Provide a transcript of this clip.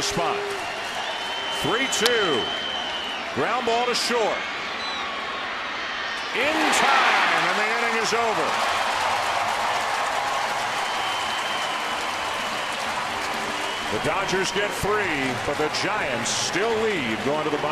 the spot. 3-2. Ground ball to short. In time, and the inning is over. The Dodgers get three, but the Giants still lead going to the bottom.